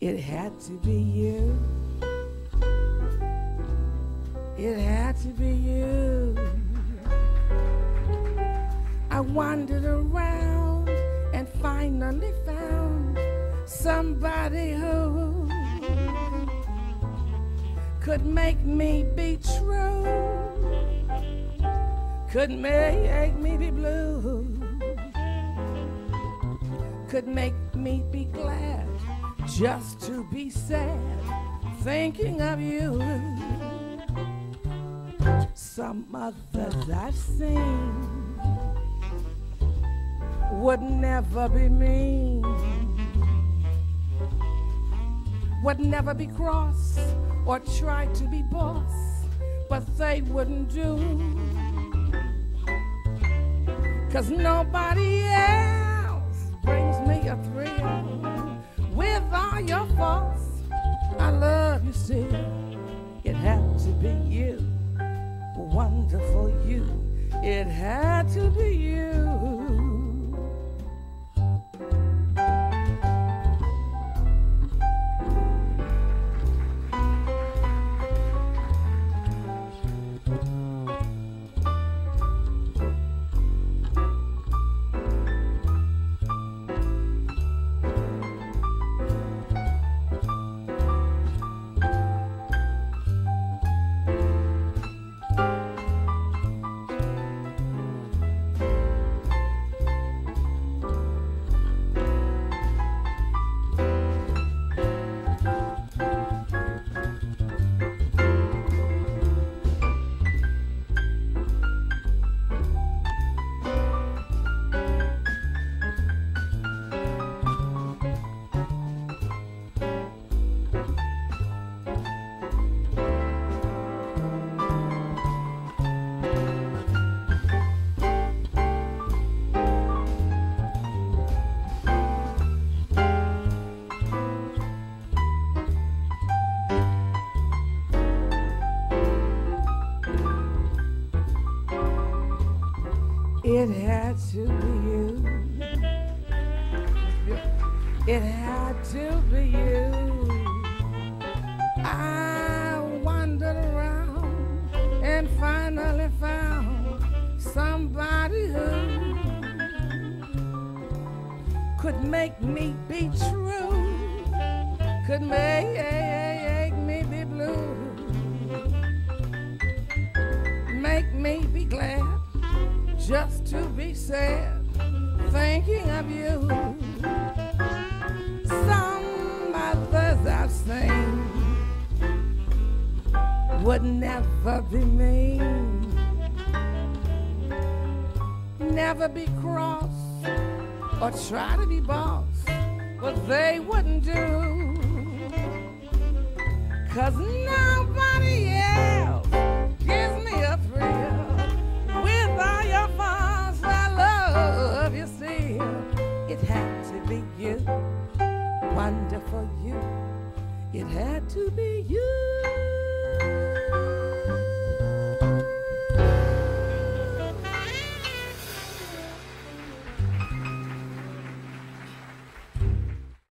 It had to be you. It had to be you. I wandered around and finally found somebody who could make me be true, could make me be blue, could make me be glad just to be sad, thinking of you. Some others I've seen would never be mean, would never be cross or try to be boss, but they wouldn't do. Cause nobody else It had to be you, wonderful you. It had to be you. It had to be you. It had to be you. I wandered around and finally found somebody who could make me be true, could make me be blue, make me be glad just to be sad, thinking of you. Some others I've seen would never be mean, never be cross or try to be boss, but they wouldn't do. Cause nobody wonderful you. It had to be you.